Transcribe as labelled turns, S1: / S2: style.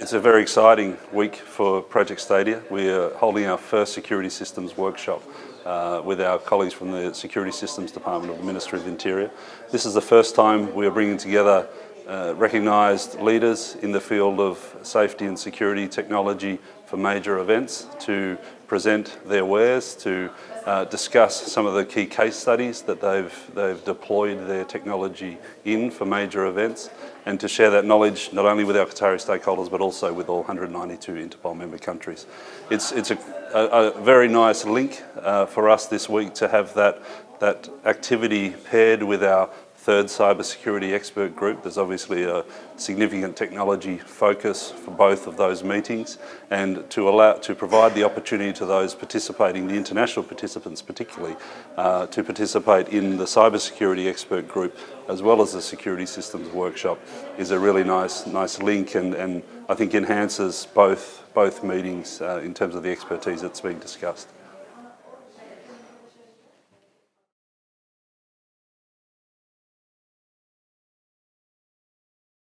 S1: It's a very exciting week for Project Stadia. We are holding our first security systems workshop uh, with our colleagues from the Security Systems Department of the Ministry of Interior. This is the first time we are bringing together uh, recognised leaders in the field of safety and security technology for major events to present their wares, to uh, discuss some of the key case studies that they've, they've deployed their technology in for major events, and to share that knowledge not only with our Qatari stakeholders but also with all 192 Interpol member countries. It's, it's a, a, a very nice link uh, for us this week to have that, that activity paired with our third cybersecurity expert group. There's obviously a significant technology focus for both of those meetings and to allow to provide the opportunity to those participating, the international participants particularly, uh, to participate in the cybersecurity expert group as well as the security systems workshop is a really nice nice link and, and I think enhances both both meetings uh, in terms of the expertise that's being discussed.